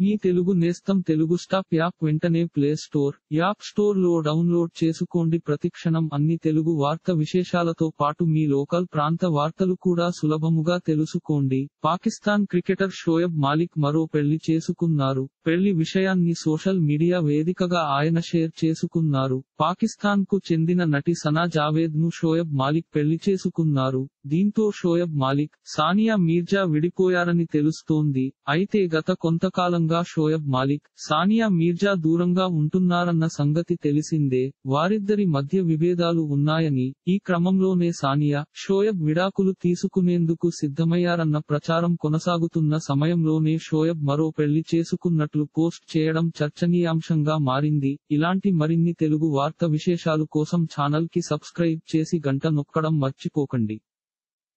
మీ తెలుగు నేస్తం Telugu stop app వెంటనే play store app స్టోర్లో డౌన్లోడ్ చేసుకోండి. ప్రతిక్షణం అన్ని తెలుగు వార్త విశేషాలతో పాటు మీ లోకల్ ప్రాంత వార్తలు కూడా సులభముగా తెలుసుకోండి. పాకిస్తాన్ క్రికెటర్ షోయబ్ మాలిక్ మరో పెళ్ళి చేసుకున్నారు. పెళ్ళి విషయాన్ని సోషల్ మీడియా వేదికగా ఆయన షేర్ చేసుకున్నారు. పాకిస్తాన్కు చెందిన నటి సనా జావేద్ను షోయబ్ మాలిక్ పెళ్ళి చేసుకున్నారు. దీంతో షోయబ్ మాలిక్ సానియా మీర్జా విడిపోయారని తెలుస్తోంది. అయితే గత కొంతకాలంగా షోయబ్ మాలిక్ సానియా మీర్జా దూరంగా ఉంటున్నారన్న సంగతి తెలిసిందే. వారిద్దరి మధ్య విభేదాలు ఉన్నాయని ఈ క్రమంలోనే సానియా షోయబ్ విడాకులు తీసుకునేందుకు సిద్ధమయ్యారన్న ప్రచారం కొనసాగుతున్న సమయంలోనే షోయబ్ మరో పెళ్ళి చేసుకున్నట్లు పోస్ట్ చేయడం చర్చనీయాంశంగా మారింది. ఇలాంటి మరిన్ని తెలుగు వార్త విశేషాలు కోసం ఛానల్కి సబ్స్క్రైబ్ చేసి గంట నొక్కడం మర్చిపోకండి.